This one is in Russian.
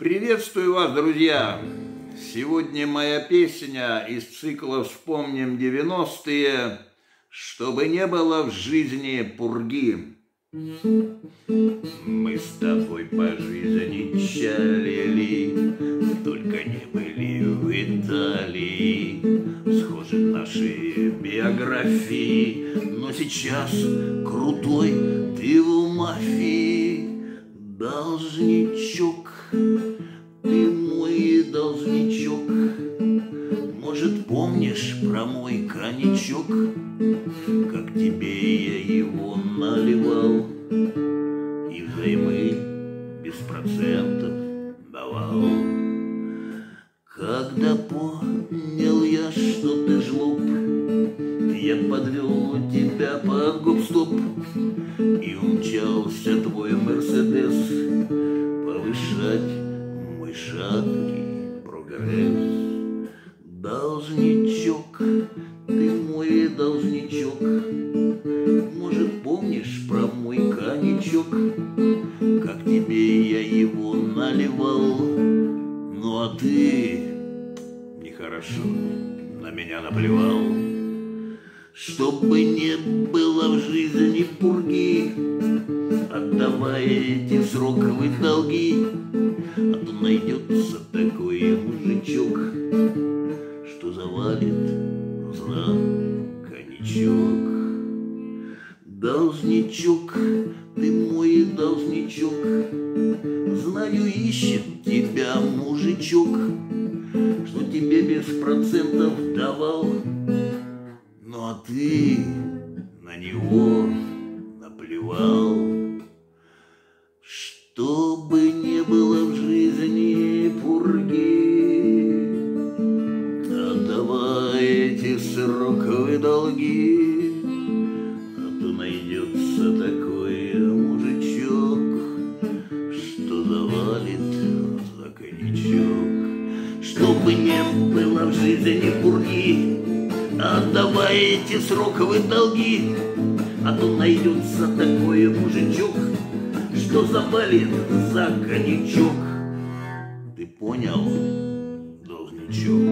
Приветствую вас, друзья! Сегодня моя песня из цикла «Вспомним 90-е», чтобы не было в жизни пурги. Мы с тобой по жизни чалили, Только не были в Италии. Схожи наши биографии, Но сейчас крутой ты в мафии. Должничок, помнишь про мой коньячок, Как тебе я его наливал И взаймы без процентов давал. Когда понял я, что ты жлоб, Я подвел тебя под гоп-стоп И умчался твой Мерседес Повышать мой шаткий прогресс. Ты мой должничок, Может, помнишь про мой коньячок, Как тебе я его наливал, Ну а ты нехорошо на меня наплевал. Чтобы не было в жизни пурги, Отдавай эти сроковые долги, А то найдется такой мужичок, Что завалит за коньячок. Должничок, ты мой должничок, Знаю, ищет тебя мужичок, Что тебе без процентов давал, Ну а ты на него наплевал. Отдавайте сроковые долги, А то найдется такой мужичок, Что завалит за коньячок. Чтобы не было в жизни пурги, Отдавайте сроковые долги, А то найдется такой мужичок, Что завалит за коньячок. Ты понял, должничок?